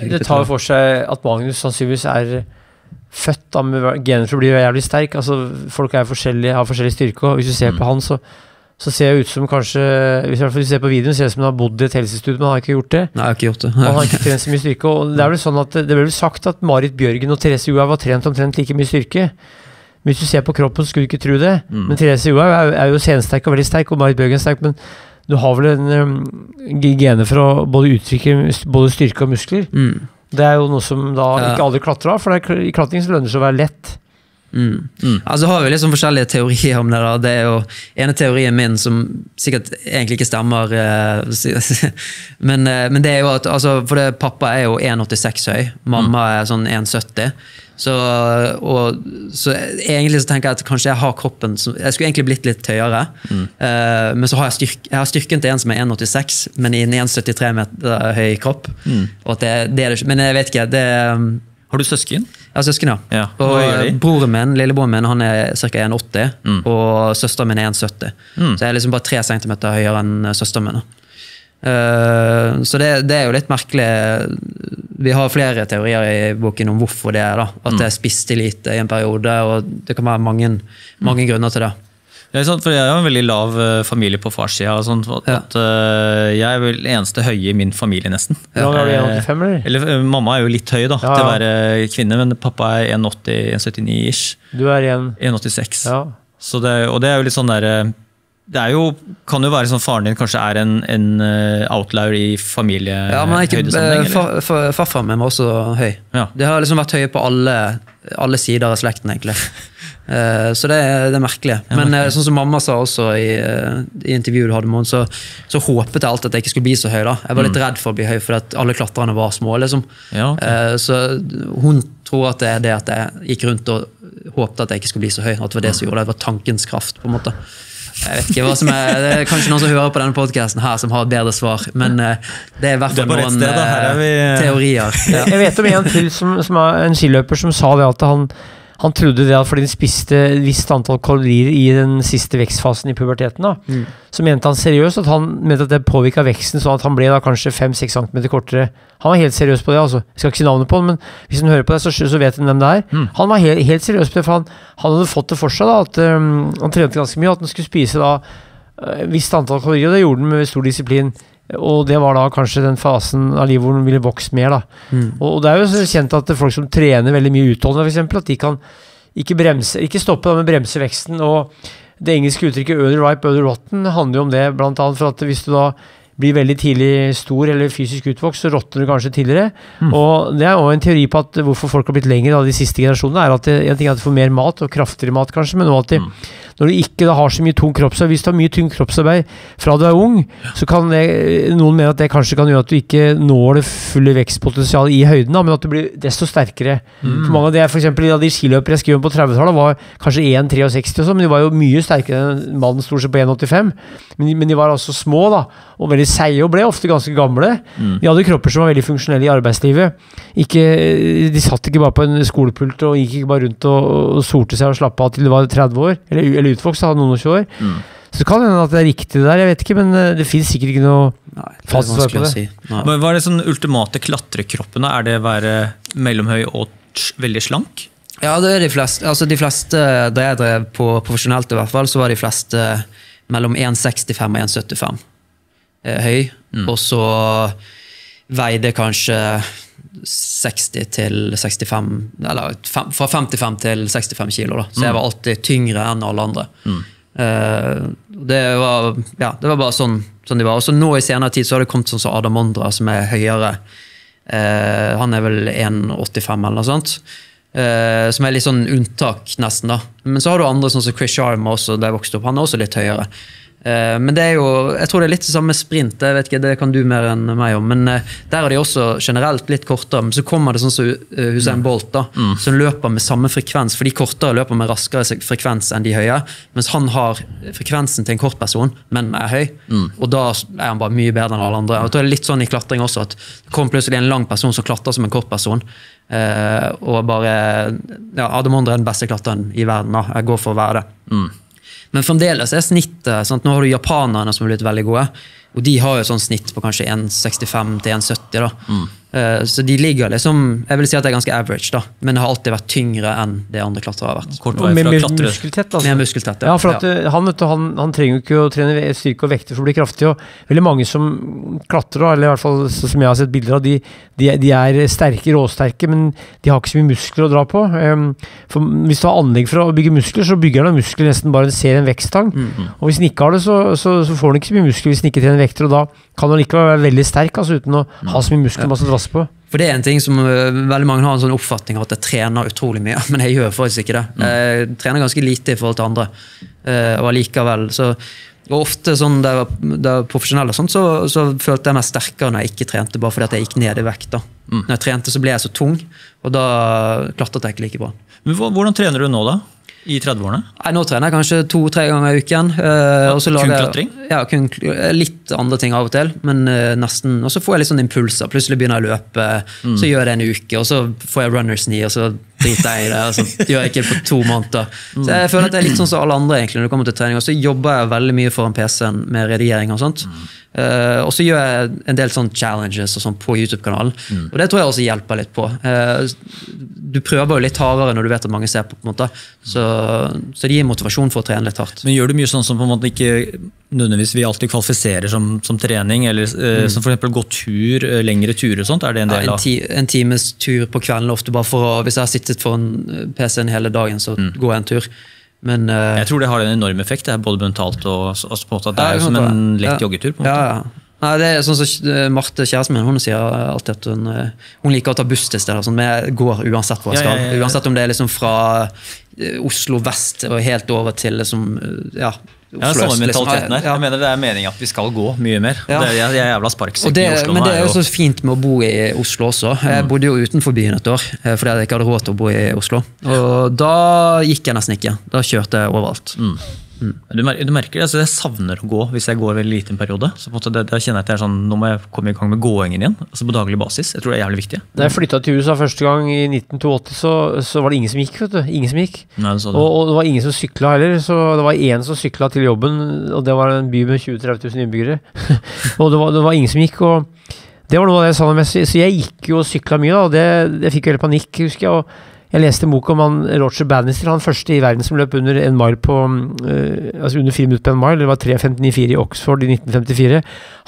jeg det tar for seg at Magnus sannsynligvis er født da med gener for å bli jævlig sterk. Altså, folk er forskjellige, har forskjellig styrke, og hvis du ser Mm. på han, så, så ser det ut som kanskje Hvis du ser på videoen, ser det ut som han har bodd i et helsestudio, men han har ikke gjort det. Nei, jeg har ikke gjort det. Og han har ikke trent så mye styrke. Og det er vel sånn at det ble vel sagt at Marit Bjørgen og Therese Johaug har trent omtrent like mye styrke. Men hvis du ser på kroppen, skulle du ikke tro det. Mm. Men Therese Johaug er, er jo sensterk og veldig sterk, og Marit Bjørgen er sterk, men du har vel en um, gene for å både uttrykke både styrke og muskler. Mm. Det er jo noe som da ikke alle klatrer av, for i klatring så lønner det seg å være lett. Mm. Mm. Altså har vi liksom forskjellige teorier om det. da. Det er jo ene teorien min som sikkert egentlig ikke stemmer. eh, men, eh, men det er jo at altså, For det, pappa er jo 1,86 høy. Mamma er sånn 1,70. Så, og, så egentlig så tenker jeg at kanskje jeg har kroppen som Jeg skulle egentlig blitt litt høyere. eh, men så har jeg, styrk, jeg har styrken til en som er 1,86, men i en 1,73 meter høy kropp. At det, det er. Men jeg vet ikke. er, Har du søsken? Jeg har søsken, ja. Ja, Og de? broren min, lillebroren min han er ca. 1,80, Mm. og søsteren min er 1,70. Så jeg er liksom bare 3 cm høyere enn eh, søsteren min. Eh, så det, det er jo litt merkelig. Vi har flere teorier i boken om hvorfor det er. da. At Mm. jeg spiste lite i en periode, og det kan være mange, mange grunner til det. Ja, for Jeg har en veldig lav eh, familie på farssida. og Ja. eh, jeg er vel eneste høye i min familie, nesten. Ja, er du Eh, 1,85, eller? Eller, mamma er jo litt høy da, Ja, til å være kvinne, men pappa er 1,80, 1,79 ish. Du er igjen 1,86. Ja. Så det, og det er jo litt sånn der, det er jo, kan jo være sånn faren din kanskje er en, en outlier i Ja, men familiehøydesammenheng. eh, far, Farfaren min var også høy. Ja. De har liksom vært høye på alle, alle sider av slekten, egentlig. Eh, så det, er- det er merkelig. Men eh, sånn som mamma sa også i, eh, i intervjuet du hadde med henne, så, så håpet jeg alltid at jeg ikke skulle bli så høy. da. Jeg var litt redd for å bli høy, fordi at alle klatrerne var små. liksom. Ja, ok. Eh, så hun tror at det er det at jeg gikk rundt og håpte at jeg ikke skulle bli så høy. At det var det som gjorde det. Det var tankens kraft. på en måte. Jeg vet ikke hva som er, Det er kanskje noen som hører på denne podkasten her som har et bedre svar, men det er i hvert er fall noen sted, vi- teorier. Ja. Jeg vet om en til som, som er en skiløper som sa det at han, han trodde det at fordi han spiste et visst antall kalorier i den siste vekstfasen i puberteten, da, Mm. så mente han seriøst at han mente at det påvirka veksten sånn at han ble da kanskje 5-6 cm kortere. Han var helt seriøs på det, altså. Jeg skal ikke si navnet på han, men hvis han hører på det, så, så vet han hvem det er. Mm. Han var helt, helt seriøs på det, for han, han hadde fått det for seg da, at um, han trente ganske mye, at han skulle spise da eh, visst antall kalorier, og det gjorde han med stor disiplin. Og det var da kanskje den fasen av livet hvor han ville vokse mer, da. Mm. Og det er jo kjent at folk som trener veldig mye utholdende, eksempel, at de kan ikke, bremse, ikke stoppe, da, men bremse veksten. Og det engelske uttrykket 'early ripe, early rotten' handler jo om det, blant annet for at hvis du da blir veldig tidlig stor eller fysisk utvokst, så råtner du kanskje tidligere. Og det er også en teori på at hvorfor folk har blitt lengre da, de siste generasjonene, er at det, en ting er at de får mer mat, og kraftigere mat kanskje, men også at de, når du ikke da har så mye tung kroppsarbeid Hvis du har mye tung kroppsarbeid fra du er ung, så kan det, noen mene at det kanskje kan gjøre at du ikke når det fulle vekstpotensialet i høyden, da, men at du blir desto sterkere. For mange av de, for eksempel, av de skiløpere jeg skrev om på 30-tallet, var kanskje 1,63 og sånn, men de var jo mye sterkere enn mannen stort sett på 1,85. Men, men de var altså små da, og veldig seige, og ble ofte ganske gamle. De hadde kropper som var veldig funksjonelle i arbeidslivet. Ikke, de satt ikke bare på en skolepult og gikk ikke bare rundt og, og sorte seg og slappa av til de var 30 år, eller, eller utvokst, da, noen og 20 år. Mm. Så det kan hende at det er riktig det der, jeg vet ikke, men eh, det fins sikkert ikke noe Fast svar på det. si. Men Hva er det sånn ultimate klatrekroppen? Er det å være mellomhøy og veldig slank? Ja, det er de fleste. Altså de fleste, Da jeg drev på profesjonelt, i hvert fall, så var de fleste mellom 1,65 og 1,75 eh, høy. Og så veide kanskje 60 til 65 Eller fem, fra 55 til 65 kilo. Da. Så jeg var alltid tyngre enn alle andre. Eh, det, var, ja, det var bare sånn, sånn de var. Og så nå i senere tid så har det kommet sånn som Adam Ondra, som er høyere. Uh, han er vel 1,85 eller noe sånt. Uh, som er litt sånn unntak, nesten. da. Men så har du andre, sånn som Chris Sharma, også, der jeg vokste opp. Han er også litt høyere. Eh, men det er jo, jeg tror det er litt det samme sprint. jeg vet ikke, Det kan du mer enn meg om. Men eh, der er de også generelt litt kortere. Men så kommer det sånn som Hussein Bolt, da, som løper med samme frekvens. For de kortere løper med raskere frekvens enn de høye. Mens han har frekvensen til en kort person, men er høy. Og da er han bare mye bedre enn alle andre. Og jeg tror det er litt sånn i klatring også, at det kommer plutselig en lang person som klatrer som en kort person. Eh, og bare ja, Adam Ondre er den beste klatreren i verden. da. Jeg går for å være det. Men fremdeles er snittet sant? Nå har du japanerne som har blitt veldig gode. Og de har jo sånn snitt på kanskje 1,65 til 1,70. da. Mm. Uh, så de ligger liksom Jeg vil si at det er ganske average, da. Men det har alltid vært tyngre enn det andre klatrere har vært. Kort vei med, fra med klatre. muskeltett, altså. Mer muskeltett, Ja, ja for at ja. han, vet du, han, han trenger jo ikke å trene styrke og vekter for å bli kraftig. og Veldig mange som klatrer, eller i hvert fall som jeg har sett bilder av, de, de, de er sterke, råsterke, men de har ikke så mye muskler å dra på. Um, for Hvis du har anlegg for å bygge muskler, så bygger han muskler nesten bare ser en vekststang. Og hvis han ikke har det, så, så, så får han ikke så mye muskler hvis han ikke trener vekter, og da kan han likevel være veldig sterk altså, uten å ha så mye muskelmasse å drasse på. For det er en ting som øh, veldig mange har en sånn oppfatning av at jeg trener utrolig mye, men jeg gjør faktisk ikke det. Jeg trener ganske lite i forhold til andre, eh, og allikevel så og ofte sånn da jeg var, profesjonell, og sånt, så, så følte jeg meg sterkere når jeg ikke trente, bare fordi at jeg gikk ned i vekt. da. Når jeg trente, så ble jeg så tung, og da klatret jeg ikke like bra. Men Hvordan trener du nå, da? I 30-årene? Nei, Nå trener jeg kanskje to-tre ganger i uken. eh, og kun klatring? Ja, kun eh, litt andre ting av og til, men uh, nesten. Og så får jeg litt sånn impulser. Plutselig begynner jeg å løpe, Mm. så gjør jeg det en uke, og så får jeg runners knee, og så driter jeg i det. og så gjør jeg ikke det på to måneder. Mm. Så jeg føler at jeg er litt sånn som alle andre egentlig når det kommer til trening. Og så jobber jeg veldig mye foran PC-en med redigering og sånt. Mm. Eh, og så gjør jeg en del sånn challenges og sånn på YouTube-kanalen. Mm. Og det tror jeg også hjelper litt på. Uh, du prøver jo litt hardere når du vet at mange ser på, på en måte. Så, så det gir motivasjon for å trene litt hardt. Men Gjør du mye sånn som på en måte ikke nødvendigvis vi alltid kvalifiserer som, som trening? eller eh, Som f.eks. gå tur, lengre turer og sånt? Er det en Ja, del en, ti, en times tur på kvelden ofte bare for å Hvis jeg har sittet foran PC-en hele dagen, så går jeg en tur. Men uh, Jeg tror det har en enorm effekt, det er både mentalt og altså på en måte at det Ja, er som en lett Ja. joggetur. på en Ja, måte. ja. Nei, det er sånn som eh, Marte, kjæresten min, hun sier alltid at hun, eh, hun liker å ta buss til steder, sånn, jeg går uansett hvor jeg skal. ja, ja, ja. Uansett om det er liksom fra eh, Oslo vest og helt over til liksom, ja, Ja, samme mentaliteten her. Jeg mener Det er meningen at vi skal gå mye mer. Ja. Det er, jævla Og sparksyk det, i Oslo. men det er jo så fint med å bo i Oslo også. Jeg bodde jo utenfor byen et år fordi jeg ikke hadde råd til å bo i Oslo. Og da gikk jeg nesten ikke. Da kjørte jeg overalt. Du, mer, du merker det, altså jeg savner å gå hvis jeg går veldig lite en periode. Så på en måte det, da kjenner jeg at jeg er sånn, Nå må jeg komme i gang med gåingen igjen. altså På daglig basis. Jeg tror det er jævlig viktig. Da jeg flytta til USA første gang i 1982, så, så var det ingen som gikk. vet du. Ingen som gikk. Nei, det. Og, og det var ingen som sykla heller, så det var én som sykla til jobben, og det var en by med 20 000-30 000 innbyggere. og det var, det var ingen som gikk, og det var noe av det jeg sa mest. Så jeg gikk jo og sykla mye, da, og det, det fikk jo helt panikk, husker jeg. og jeg leste en bok om han Roger Bannister, han første i verden som løp under en mile på øh, altså under fire minutter på en mile. Det var 3.59,4 i Oxford i 1954.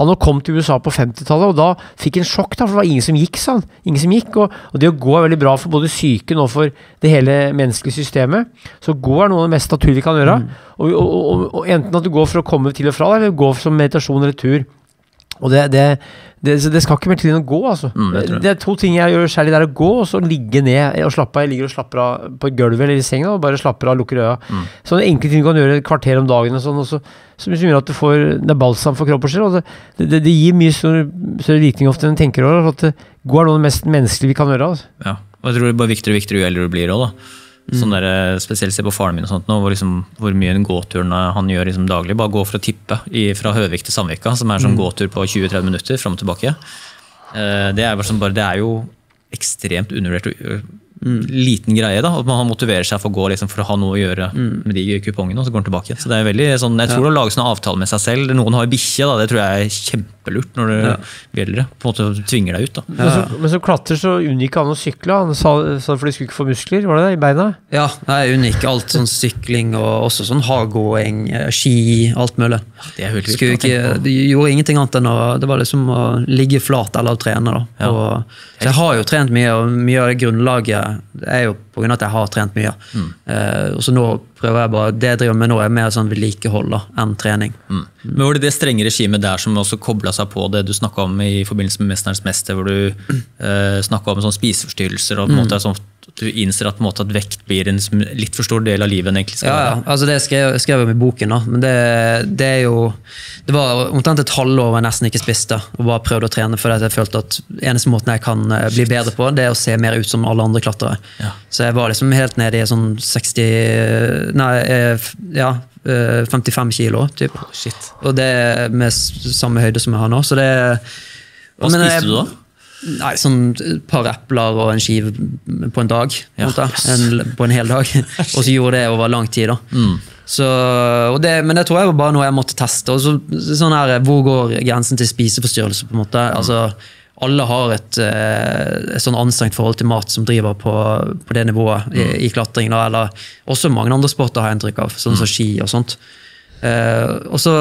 Han nå kom til USA på 50-tallet, og da fikk han sjokk, da, for det var ingen som gikk, sa han. Ingen som gikk, og, og det å gå er veldig bra for både psyken og for det hele menneskelige systemet. Så gå er noe av det mest naturlige vi kan gjøre. Og, og, og, og enten at du går for å komme til og fra, eller gå som meditasjon eller tur. Og det, det, det, det skal ikke mer til enn å gå, altså. Mm, det er to ting jeg gjør særlig. Det er å gå, og så ligge ned og slappe av. Jeg ligger og slapper av på gulvet eller i senga og bare slapper av og lukker øya. Mm. Sånne enkle ting du kan gjøre et kvarter om dagen, og sånn, og så, som gjør at du får Det er balsam for kropp og sjel. og Det, gir mye større, større virkning ofte enn en tenker over. At gå er noe av det mest menneskelige vi kan gjøre. Altså. Ja, og jeg tror det er bare viktigere og viktigere jo eldre du blir òg, da. Sånn der, eh, spesielt se på faren min og sånt nå, hvor, liksom, hvor mye gåturen han gjør liksom daglig. Bare gå for å tippe i, fra Høvik til Sandvika, som er sånn gåtur på 20-30 minutter fram og tilbake. Eh, Det er, sånn, bare, det er jo ekstremt undervurdert liten greie. da, at Man motiverer seg for å gå liksom, for å ha noe å gjøre med de kupongene, og så går han tilbake. Så det er veldig sånn, Jeg tror å lage sånne avtaler med seg selv Noen har bikkje, da, det tror jeg er kjempelurt når du blir eldre. på en måte tvinger deg ut. da. Men, så, men som klatrer så unngikk han å sykle. Han sa, sa for de skulle ikke få muskler, var det det, i beina? Ja, jeg unngikk alt sånn sykling og også sånn hardgåing, eh, ski, alt mulig. Det er helt ikke, de gjorde ingenting annet enn å Det var liksom å ligge flat eller å trene. da. Ja. Og, så jeg har jo trent mye, og mye av det grunnlaget er jo pga. at jeg har trent mye. Mm. Eh, og så nå prøver jeg bare, Det jeg driver med nå, er mer sånn vedlikehold enn trening. Mm. Men var det det strenge regimet der som også kobla seg på det du snakka om i forbindelse med 'Mesterens mester', hvor du eh, snakka om sånn spiseforstyrrelser og på en måte sånn at du innser at, måte, at vekt blir en litt for stor del av livet enn egentlig skal Ja, ja. Altså det skrev, skrev jeg om i boken, da. men det, det er jo Det var omtrent et halvår hvor jeg nesten ikke spiste og bare prøvde å trene fordi jeg følte at eneste måten jeg kan eh, bli bedre på, det er å se mer ut som alle andre klatrere. Ja. Så jeg var liksom helt nede i sånn 60 Nei, eh, ja. eh, 55 kilo, typ. Shit. Og det med samme høyde som jeg har nå. Så det Hva jeg- spiste du da? Nei, sånn et par epler og en skive på en dag. Ja, yes. en, på en hel dag. og så gjorde det over lang tid. da. Mm. Så, det, men det tror jeg var bare noe jeg måtte teste. Og så, sånn her, Hvor går grensen til spiseforstyrrelse? på en måte? Altså, alle har et, eh, sånn anstrengt forhold til mat som driver på, på det nivået i, i klatring. Da, eller også mange andre sporter, har jeg inntrykk av, sånn som ski og sånt. Uh, og så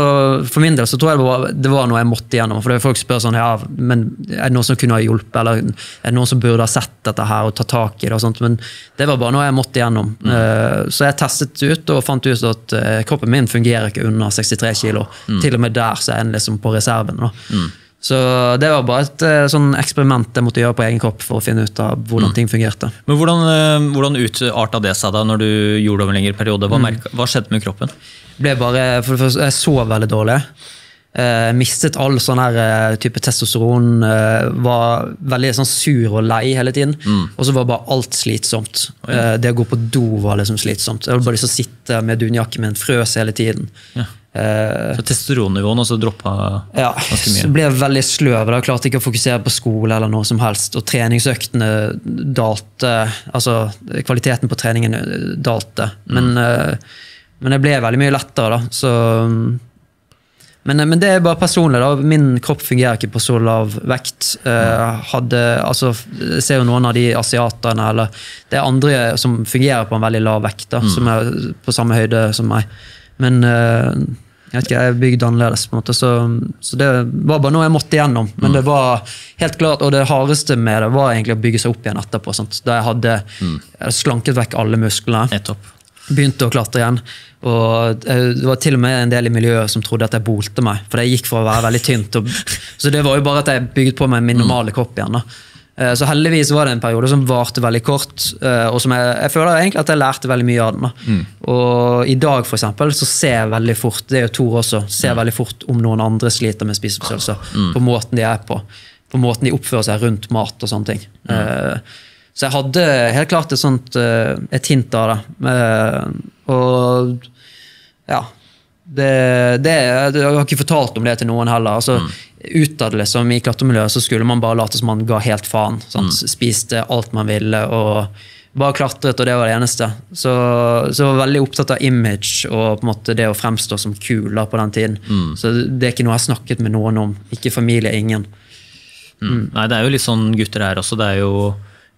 For min del så tror jeg det var, det var noe jeg måtte igjennom. For det er Folk spør sånn ja, men er det noen som kunne ha hjulpet, eller er det noen som burde ha sett dette her og tatt tak i det. og sånt, Men det var bare noe jeg måtte igjennom. Mm. Uh, så jeg testet ut og fant ut at uh, kroppen min fungerer ikke under 63 kg. Mm. Til og med der så er den liksom på reserven. da. Mm. Så det var bare et sånn eksperiment jeg måtte gjøre på egen kropp for å finne ut av hvordan mm. ting fungerte. Men Hvordan, hvordan utarta det seg da når du gjorde det over en lengre periode? Hva, mm. merke, hva skjedde med kroppen? bare, første, Jeg sov veldig dårlig. Eh, mistet all sånn her eh, type testosteron. Eh, var veldig sånn sur og lei hele tiden. Mm. Og så var bare alt slitsomt. Eh, det å gå på do var liksom slitsomt. Jeg hadde bare lyst til å sitte med dunjakken min, frøs hele tiden. Ja. Eh, så testosteronnivåen også droppa ja, ganske mye? Ja, ble veldig sløv. Jeg klarte ikke å fokusere på skole eller noe som helst. Og treningsøktene dalte. Altså, kvaliteten på treningen dalte. Men mm. Men det ble veldig mye lettere, da. Så, men, men, det er bare personlig. da. Min kropp fungerer ikke på så lav vekt. Jeg hadde, altså, jeg ser jo noen av de asiaterne eller Det er andre som fungerer på en veldig lav vekt, da, mm. som er på samme høyde som meg. Men uh, jeg vet ikke, jeg er bygd annerledes, på en måte, så, så, det var bare noe jeg måtte igjennom. Men mm. det var helt klart, og det hardeste med det var egentlig å bygge seg opp igjen etterpå. Sant? Da jeg hadde mm. slanket vekk alle musklene. Nettopp begynte å klatre igjen. Og Det var til og med en del i miljøet som trodde at jeg bolte meg. For det gikk for å være veldig tynt. Og, så det var jo bare at jeg bygde på meg min normale kropp igjen. da. Eh, så heldigvis var det en periode som varte veldig kort. Eh, og som jeg, jeg føler egentlig at jeg lærte veldig mye av den. Mm. Og i dag for eksempel, så ser jeg veldig fort det er jo Tor også, ser mm. veldig fort om noen andre sliter med spiseforstyrrelser. Mm. På måten de er på. På måten de oppfører seg rundt mat og sånne ting. Mm. Så jeg hadde helt klart et sånt et hint av det. Og ja. Det, det, jeg har ikke fortalt om det til noen heller. altså mm. Utad liksom, i klatremiljøet så skulle man bare late som man ga helt faen. Mm. Spiste alt man ville og bare klatret, og det var det eneste. Så, så jeg var veldig opptatt av image og på en måte det å fremstå som kul på den tiden. Mm. Så det er ikke noe jeg har snakket med noen om. Ikke familie, ingen. Mm. mm. Nei, det er jo litt sånn gutter her også. det er jo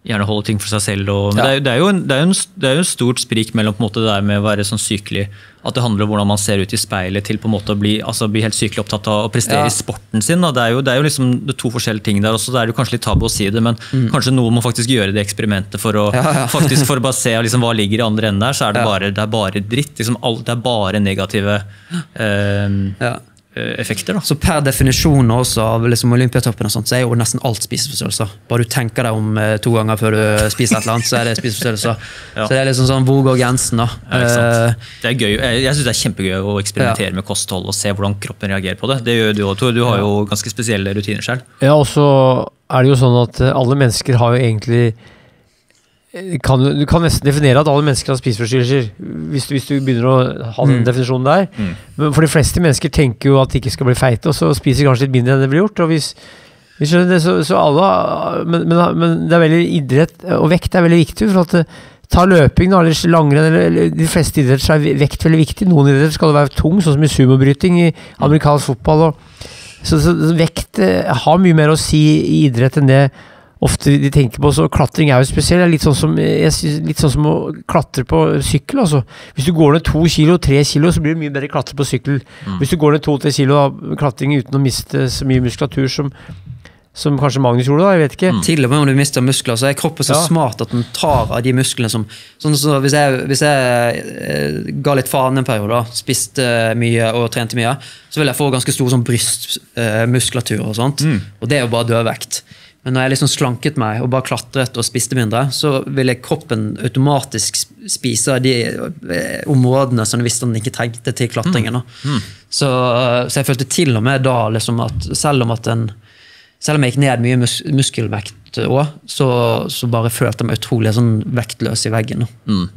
gjerne holde ting for seg selv. Og, men ja. det, er, det, er, jo en, det, er en, det er jo en stort sprik mellom måte det der med å være sånn sykelig At det handler om hvordan man ser ut i speilet, til på en måte å bli, altså, bli helt sykelig opptatt av å prestere ja. i sporten sin. Det er, jo, det er jo liksom to forskjellige ting der også. Det er jo kanskje litt tabu å si det, men mm. kanskje noen må faktisk gjøre det eksperimentet for å, ja, faktisk for å bare se liksom, hva ligger i andre enden der. Så er det, bare, det er bare dritt. Liksom, alt, det er bare negative Eh, effekter. Da. Så per definisjon også av liksom Olympiatoppen og sånt, så er jo nesten alt spiseforstyrrelser. Bare du tenker deg om eh, to ganger før du spiser et eller annet, så er det spiseforstyrrelser. ja. Så det er liksom sånn, Hvor går grensen, da? Ja, uh, det er gøy. Jeg, jeg syns det er kjempegøy å eksperimentere ja. med kosthold og se hvordan kroppen reagerer på det. Det gjør du òg, Tor. Du har jo ganske spesielle rutiner selv. Ja, og så er det jo sånn at alle mennesker har jo egentlig kan, du kan nesten definere at alle mennesker har spiseforstyrrelser, hvis, hvis, du begynner å ha den mm. definisjonen der. Mm. Men for de fleste mennesker tenker jo at de ikke skal bli feite, og så spiser de kanskje litt mindre enn det blir gjort. og hvis, hvis det, så, så alle, men, men, men, det er veldig idrett, og vekt er veldig viktig. for at eh, Ta løping eller langrenn. eller De fleste idretter er vekt veldig viktig. Noen idretter skal det være tung, sånn som i sumobryting i amerikansk fotball. Og, så, så, vekt eh, har mye mer å si i idrett enn det ofte de tenker på. Så klatring er jo spesiell. Det er litt sånn som, litt sånn som å klatre på sykkel. Altså. Hvis du går ned to kilo, tre kilo, så blir det mye bedre klatre på sykkel. Mm. Hvis du går ned to-tre kilo av klatring uten å miste så mye muskulatur som, som kanskje Magnus gjorde, da, jeg vet ikke. Mm. Til og med om du mister muskler, så er kroppen så ja. smart at den tar av de musklene som sånn så hvis, jeg, hvis jeg eh, ga litt faen en periode, spiste mye og trente mye, så vil jeg få ganske stor sånn brystmuskulatur og sånt. Mm. Og det er jo bare dødvekt. Men når jeg liksom slanket meg og bare klatret og spiste mindre, så ville kroppen automatisk spise de eh, områdene som den visste den ikke trengte til klatringen. Mm. Mm. Så, så, jeg følte til og med da liksom at selv om at den, selv om jeg gikk ned mye mus muskelvekt òg, så, så, bare følte jeg meg utrolig sånn vektløs i veggen. Mm.